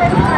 Thank you.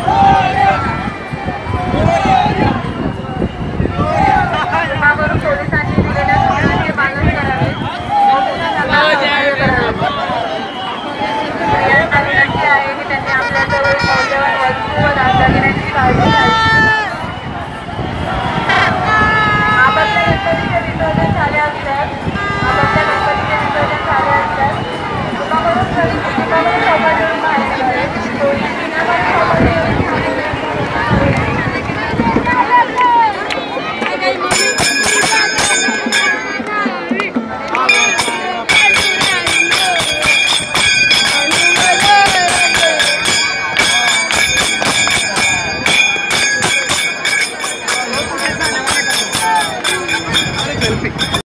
Hooray!